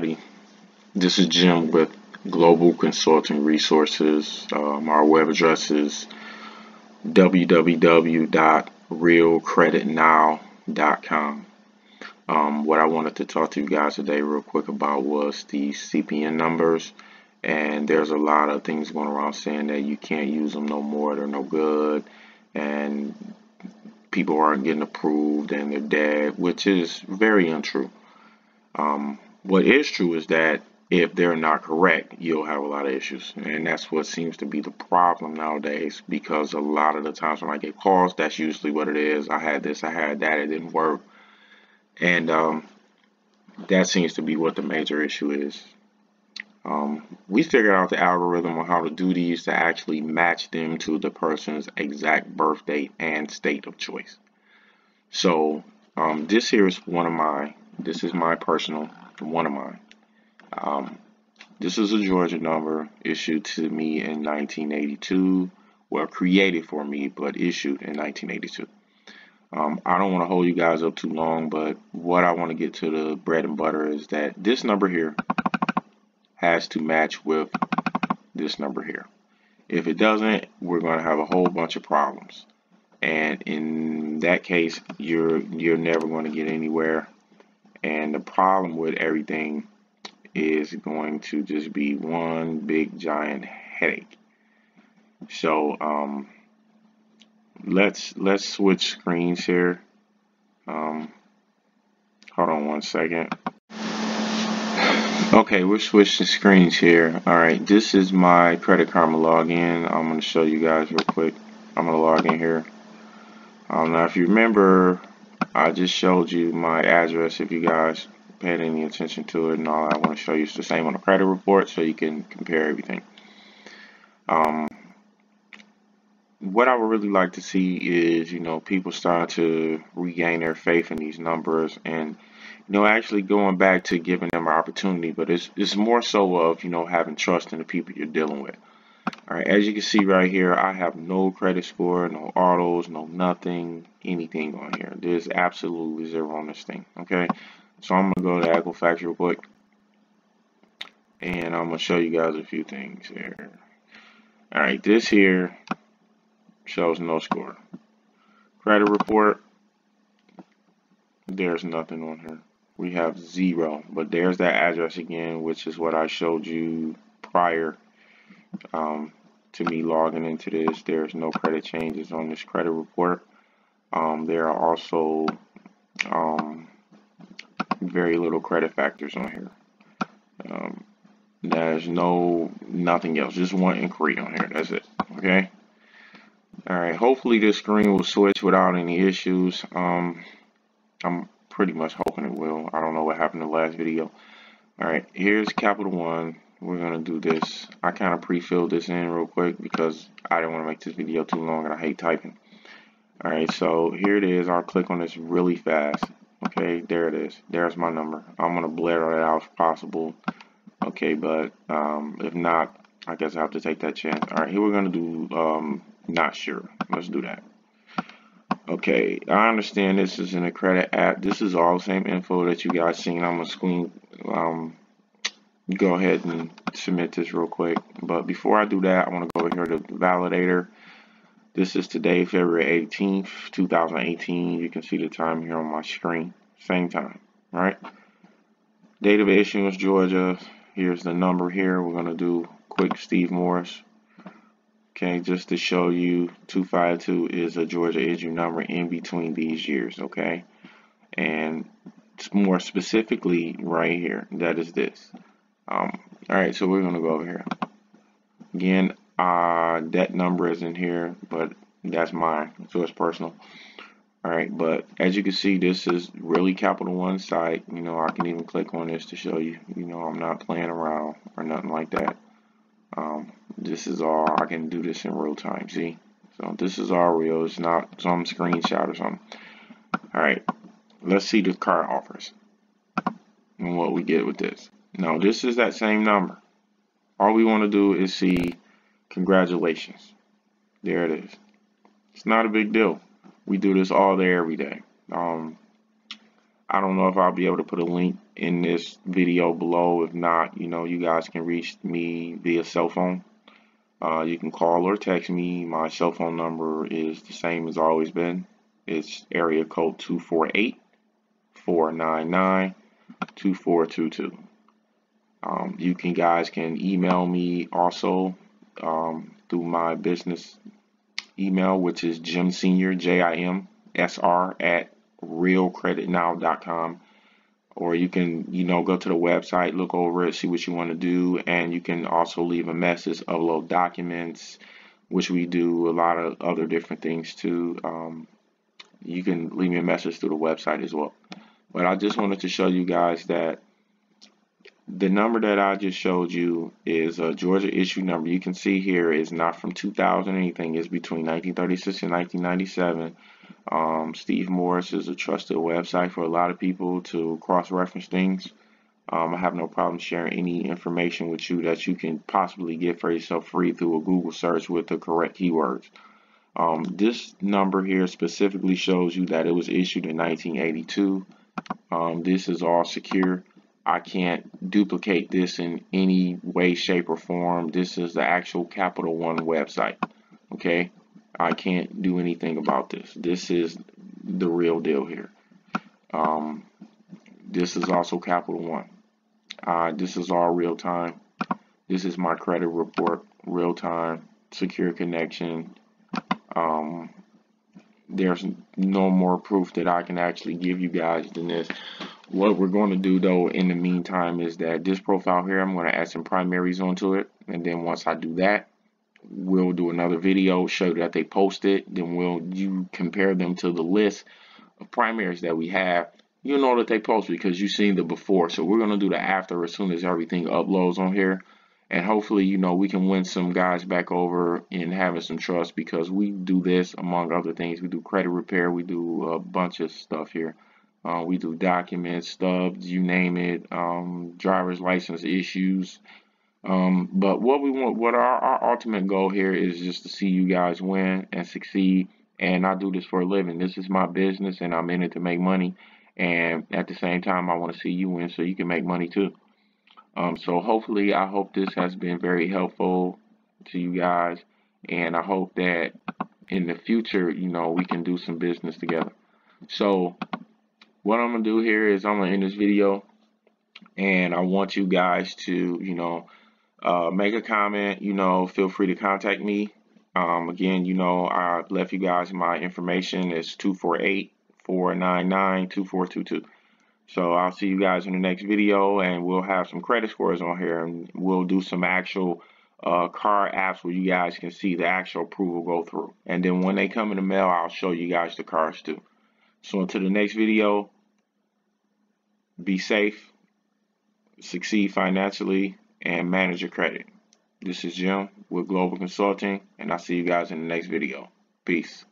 everybody. This is Jim with Global Consulting Resources. Um, our web address is www.realcreditnow.com. Um, what I wanted to talk to you guys today, real quick, about was the CPN numbers. And there's a lot of things going around saying that you can't use them no more, they're no good, and people aren't getting approved and they're dead, which is very untrue. Um, what is true is that if they're not correct, you'll have a lot of issues. And that's what seems to be the problem nowadays because a lot of the times when I get calls, that's usually what it is. I had this, I had that, it didn't work. And um, that seems to be what the major issue is. Um, we figured out the algorithm on how to do these to actually match them to the person's exact birth date and state of choice. So um, this here is one of my, this is my personal, one of mine. Um, this is a Georgia number issued to me in 1982, well created for me, but issued in 1982. Um, I don't want to hold you guys up too long, but what I want to get to the bread and butter is that this number here has to match with this number here. If it doesn't, we're going to have a whole bunch of problems. And in that case, you're you're never going to get anywhere. And the problem with everything is going to just be one big giant headache. So um, let's let's switch screens here. Um, hold on one second. Okay, we're switching screens here. All right, this is my Credit Karma login. I'm going to show you guys real quick. I'm going to log in here. Um, now, if you remember, I just showed you my address. If you guys paid any attention to it and all, I want to show you it's the same on the credit report so you can compare everything. Um, what I would really like to see is, you know, people starting to regain their faith in these numbers and you know, actually going back to giving them an opportunity, but it's, it's more so of, you know, having trust in the people you're dealing with. All right, as you can see right here, I have no credit score, no autos, no nothing, anything on here. There's absolutely zero on this thing, okay? So I'm going to go to Equifax real quick, and I'm going to show you guys a few things here. All right, this here shows no score. Credit report, there's nothing on here we have zero. But there's that address again, which is what I showed you prior um, to me logging into this. There's no credit changes on this credit report. Um, there are also um, very little credit factors on here. Um, there's no nothing else, just one inquiry on here. That's it. Okay. All right. Hopefully this screen will switch without any issues. Um, I'm pretty much hoping it will. I don't know what happened in the last video. Alright, here's Capital One. We're going to do this. I kind of pre-filled this in real quick because I didn't want to make this video too long and I hate typing. Alright, so here it is. I'll click on this really fast. Okay, there it is. There's my number. I'm going to blur it out if possible. Okay, but um, if not, I guess I have to take that chance. Alright, here we're going to do um, not sure. Let's do that. Okay, I understand this is in a credit app. This is all the same info that you guys seen. I'm gonna screen um, go ahead and submit this real quick. But before I do that, I want to go over here to validator. This is today, February 18th, 2018. You can see the time here on my screen. Same time, right? Date of issuance, Georgia. Here's the number here. We're gonna do quick Steve Morse. Okay, just to show you, 252 is a Georgia issue number in between these years, okay? And it's more specifically right here, that is this. Um, all right, so we're going to go over here. Again, uh, that number is in here, but that's mine, so it's personal. All right, but as you can see, this is really Capital One site. You know, I can even click on this to show you, you know, I'm not playing around or nothing like that. Um, this is all, I can do this in real time, see? So this is all real, it's not some screenshot or something. Alright, let's see the car offers and what we get with this. Now this is that same number. All we want to do is see congratulations. There it is. It's not a big deal. We do this all day, every day. Um, I don't know if I'll be able to put a link in this video below. If not, you know, you guys can reach me via cell phone. Uh, you can call or text me. My cell phone number is the same as always been. It's area code 248 499 2422. Um, you can guys can email me also um, through my business email, which is Jim Senior J I M S R at realcreditnow.com. Or you can, you know, go to the website, look over it, see what you want to do, and you can also leave a message, upload documents, which we do a lot of other different things too. Um, you can leave me a message through the website as well. But I just wanted to show you guys that the number that I just showed you is a Georgia issue number. You can see here is not from 2000 anything. It's between 1936 and 1997. Um, Steve Morse is a trusted website for a lot of people to cross-reference things. Um, I have no problem sharing any information with you that you can possibly get for yourself free through a Google search with the correct keywords. Um, this number here specifically shows you that it was issued in 1982. Um, this is all secure. I can't duplicate this in any way, shape, or form. This is the actual Capital One website. Okay, I can't do anything about this. This is the real deal here. Um, this is also Capital One. Uh, this is all real time. This is my credit report, real time, secure connection. Um, there's no more proof that I can actually give you guys than this. What we're going to do though in the meantime is that this profile here, I'm going to add some primaries onto it. And then once I do that, we'll do another video, show that they posted. Then we'll you compare them to the list of primaries that we have. You know that they post because you've seen the before. So we're going to do the after as soon as everything uploads on here and hopefully you know we can win some guys back over in having some trust because we do this among other things we do credit repair we do a bunch of stuff here uh, we do documents stubs you name it um, driver's license issues. Um, but what we want what our, our ultimate goal here is just to see you guys win and succeed. And I do this for a living. This is my business and I'm in it to make money. And at the same time I want to see you win so you can make money too. Um, so hopefully, I hope this has been very helpful to you guys, and I hope that in the future, you know, we can do some business together. So what I'm gonna do here is I'm gonna end this video, and I want you guys to, you know, uh, make a comment. You know, feel free to contact me. Um, again, you know, I left you guys my information. It's 248 499 2422. So I'll see you guys in the next video and we'll have some credit scores on here and we'll do some actual uh, car apps where you guys can see the actual approval go through. And then when they come in the mail, I'll show you guys the cars too. So until the next video, be safe, succeed financially, and manage your credit. This is Jim with Global Consulting, and I'll see you guys in the next video. Peace.